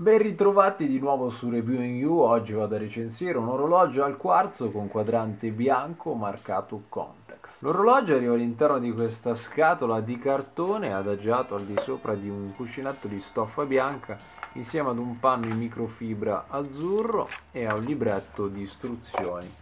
Ben ritrovati di nuovo su Reviewing You, oggi vado a recensire un orologio al quarzo con quadrante bianco marcato Contex. L'orologio arriva all'interno di questa scatola di cartone adagiato al di sopra di un cuscinetto di stoffa bianca insieme ad un panno in microfibra azzurro e a un libretto di istruzioni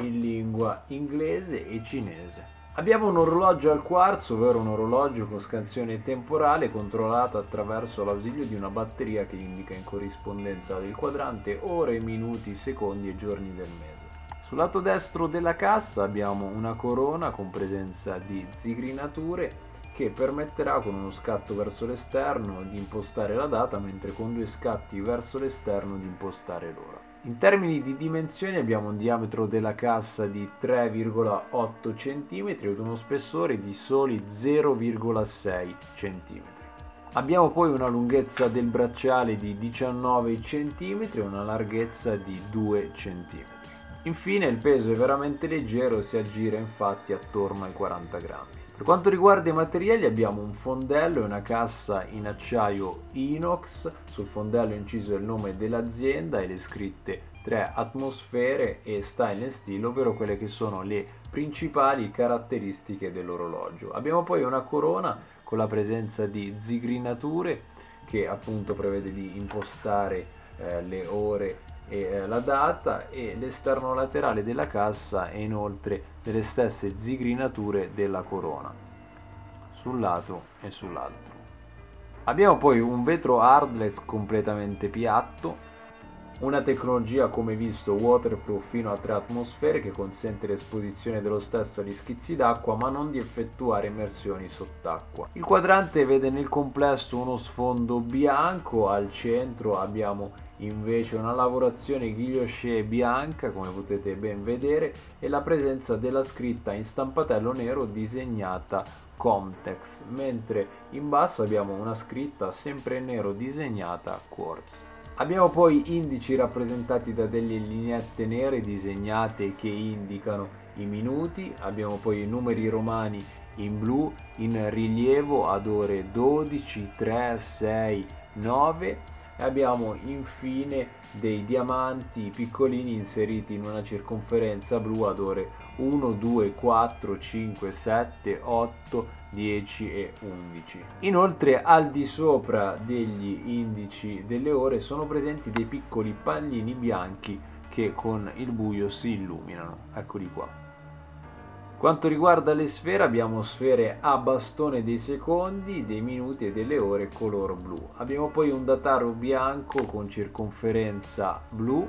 in lingua inglese e cinese. Abbiamo un orologio al quarzo, ovvero un orologio con scansione temporale controllata attraverso l'ausilio di una batteria che indica in corrispondenza del quadrante ore, minuti, secondi e giorni del mese. Sul lato destro della cassa abbiamo una corona con presenza di zigrinature che permetterà con uno scatto verso l'esterno di impostare la data mentre con due scatti verso l'esterno di impostare l'ora. In termini di dimensioni abbiamo un diametro della cassa di 3,8 cm ed uno spessore di soli 0,6 cm. Abbiamo poi una lunghezza del bracciale di 19 cm e una larghezza di 2 cm. Infine il peso è veramente leggero, si aggira infatti attorno ai 40 grammi. Per quanto riguarda i materiali abbiamo un fondello e una cassa in acciaio inox, sul fondello è inciso il nome dell'azienda e le scritte 3 atmosfere e stainless steel, ovvero quelle che sono le principali caratteristiche dell'orologio. Abbiamo poi una corona con la presenza di zigrinature che appunto prevede di impostare eh, le ore e eh, la data e l'esterno laterale della cassa e inoltre delle stesse zigrinature della corona sul lato e sull'altro. Abbiamo poi un vetro hardless completamente piatto una tecnologia come visto waterproof fino a 3 atmosfere che consente l'esposizione dello stesso agli schizzi d'acqua ma non di effettuare immersioni sott'acqua. Il quadrante vede nel complesso uno sfondo bianco, al centro abbiamo invece una lavorazione guilloché bianca come potete ben vedere e la presenza della scritta in stampatello nero disegnata Comtex mentre in basso abbiamo una scritta sempre nero disegnata Quartz. Abbiamo poi indici rappresentati da delle lineette nere disegnate che indicano i minuti, abbiamo poi i numeri romani in blu in rilievo ad ore 12, 3, 6, 9 e abbiamo infine dei diamanti piccolini inseriti in una circonferenza blu ad ore 1, 2, 4, 5, 7, 8, 10 e 11. Inoltre al di sopra degli indici delle ore sono presenti dei piccoli pallini bianchi che con il buio si illuminano. Eccoli qua. Quanto riguarda le sfere abbiamo sfere a bastone dei secondi, dei minuti e delle ore color blu. Abbiamo poi un dataro bianco con circonferenza blu.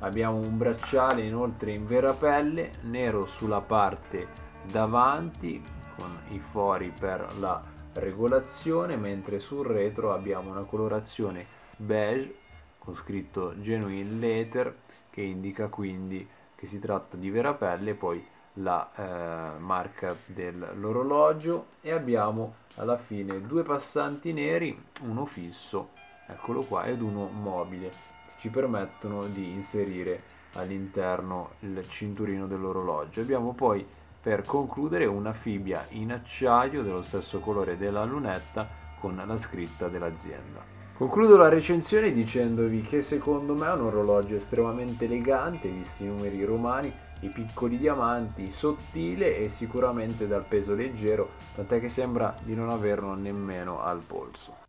Abbiamo un bracciale inoltre in vera pelle, nero sulla parte davanti con i fori per la regolazione, mentre sul retro abbiamo una colorazione beige con scritto Genuine Leather che indica quindi che si tratta di vera pelle poi la eh, marca dell'orologio e abbiamo alla fine due passanti neri, uno fisso, eccolo qua, ed uno mobile, che ci permettono di inserire all'interno il cinturino dell'orologio. Abbiamo poi per concludere una fibbia in acciaio dello stesso colore della lunetta con la scritta dell'azienda. Concludo la recensione dicendovi che secondo me è un orologio estremamente elegante, visti i numeri romani, i piccoli diamanti, sottile e sicuramente dal peso leggero, tant'è che sembra di non averlo nemmeno al polso.